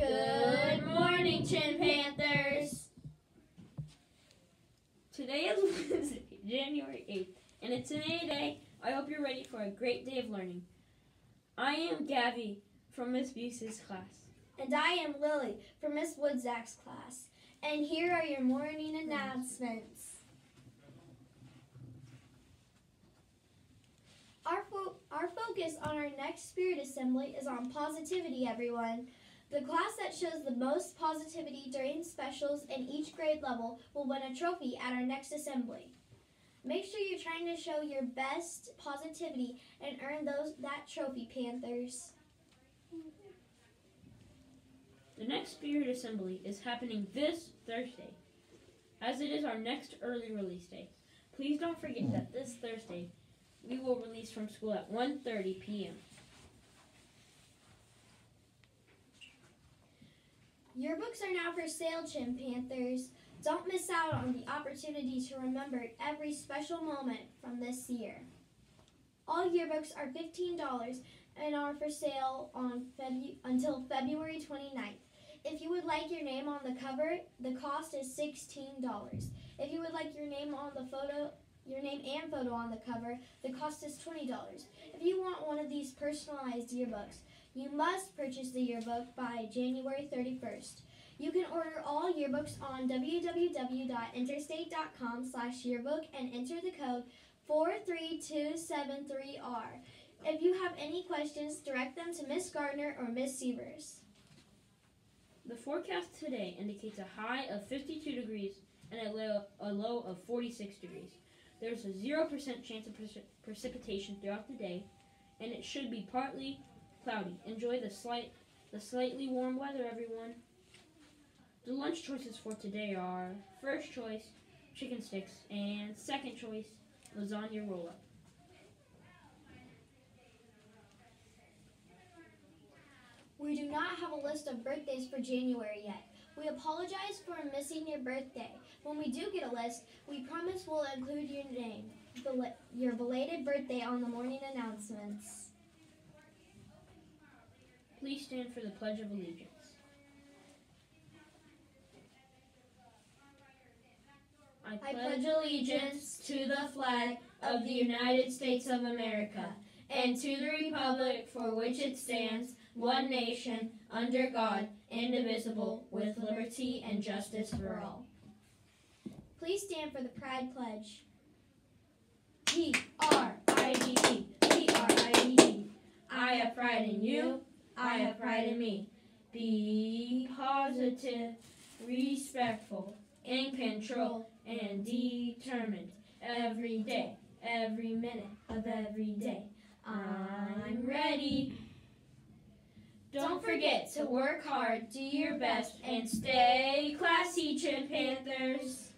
Good morning, Chinn Panthers. Today is Wednesday, January 8th, and it's an A day. I hope you're ready for a great day of learning. I am Gabby from Miss Buse's class. And I am Lily from Miss Woodzak's class. And here are your morning announcements. Our, fo- our focus on our next Spirit Assembly is on positivity, everyone. The class that shows the most positivity during specials in each grade level will win a trophy at our next assembly. Make sure you're trying to show your best positivity and earn those that trophy, Panthers. The next Spirit Assembly is happening this Thursday, as it is our next early release day. Please don't forget that this Thursday we will release from school at 1:30 p.m. Yearbooks are now for sale, Chinn Panthers. Don't miss out on the opportunity to remember every special moment from this year. All yearbooks are $15 and are for sale on Febu- until February 29th. If you would like your name on the cover, the cost is $16. If you would like your name on the photo, your name and photo on the cover, the cost is $20. If you want one of these personalized yearbooks, you must purchase the yearbook by January 31st. You can order all yearbooks on www.interstate.com slash yearbook and enter the code 43273R. If you have any questions, direct them to Miss Gardner or Miss Sievers. The forecast today indicates a high of 52 degrees and a low, a low of 46 degrees. There's a 0% chance of preci- precipitation throughout the day, and it should be partly cloudy. Enjoy the slight, the slightly warm weather, everyone. The lunch choices for today are first choice, chicken sticks, and second choice, lasagna roll up. We do not have a list of birthdays for January yet. We apologize for missing your birthday. When we do get a list, we promise we'll include your name, your belated birthday on the morning announcements. Please stand for the Pledge of Allegiance. I pledge allegiance to the flag of the United States of America and to the republic for which it stands, one nation, under God, indivisible, with liberty and justice for all. Please stand for the Pride Pledge. P R I D E, P R I D E. I have pride in you, I have pride in me. Be positive, respectful, in control, and determined every day, every minute of every day. I'm ready. Don't forget to work hard, do your best, and stay classy, Chinn Panthers.